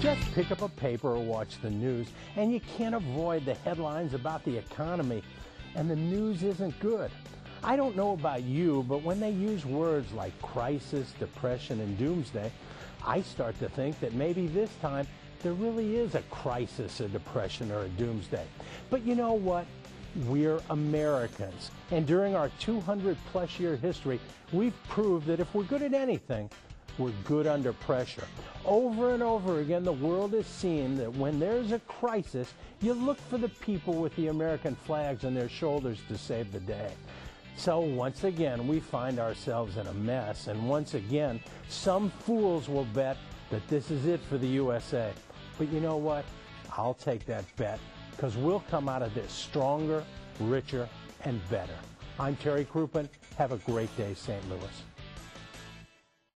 just pick up a paper or watch the news, and you can't avoid the headlines about the economy, and the news isn't good. I don't know about you, but when they use words like crisis, depression, and doomsday, I start to think that maybe this time there really is a crisis, a depression, or a doomsday. But you know what? We're Americans. And during our 200 plus year history, we've proved that if we're good at anything, we're good under pressure. Over and over again, the world has seen that when there's a crisis, you look for the people with the American flags on their shoulders to save the day. So once again, we find ourselves in a mess, and once again, some fools will bet that this is it for the USA. But you know what? I'll take that bet because we'll come out of this stronger, richer, and better. I'm Terry Crouppen. Have a great day, St. Louis.